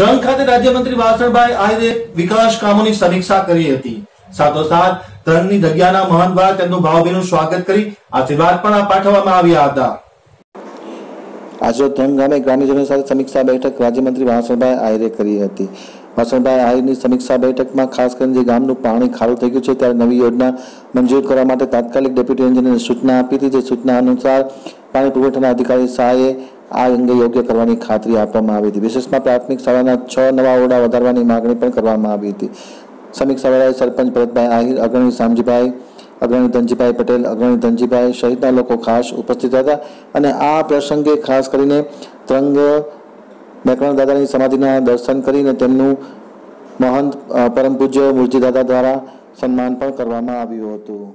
ધ્રંગ ખાતે રાજ્યમંત્રી વાસણભાઈ આહિરે વિકાસ કામોની સમીક્ષા કરી હતી. સાથોસાથ ધ્રંગની જગ્યાના મહંત તેમનું ભાવભીનું સ્વાગત કરી આશીર્વાદ પણ પાઠવવામાં આવ્યા હતા. આજે ધ્રંગ ગામે ગ્રામ્યજનો સાથે સમીક્ષા બેઠક રાજ્યમંત્રી વાસણભાઈ આહિરે કરી હતી. વાસણભાઈ આહિરની સમીક્ષા બેઠકમાં ખાસ કરીને જે ગામનું પાણી ખારું થઈ ગયું છે, ત્યારે નવી યોજના મંજૂર કરવા માટે તાત્કાલિક ડેપ્યુટી એન્જિનિયરને સૂચના આપી હતી. જે સૂચના અનુસાર પાણી પુરવઠાના અધિકારી સહાયે આ અંગે યોગ્ય કરવાની ખાતરી આપવામાં આવી હતી. વિશેષમાં પ્રાથમિક શાળાના છ નવા ઓરડા વધારવાની માગણી પણ કરવામાં આવી હતી. સમીક્ષા વેળાએ સરપંચ ભરતભાઈ આહિર, અગ્રણી સામજીભાઈ અગ્રણી ધનજીભાઈ પટેલ, અગ્રણી ધનજીભાઈ સહિતના લોકો ખાસ ઉપસ્થિત હતા અને આ પ્રસંગે ખાસ કરીને ત્રંગ મેકરણ દાદાની સમાધિના દર્શન કરીને તેમનું મહંત પરમ પૂજ્ય મૂર્તિ દાદા દ્વારા સન્માન પણ કરવામાં આવ્યું હતું.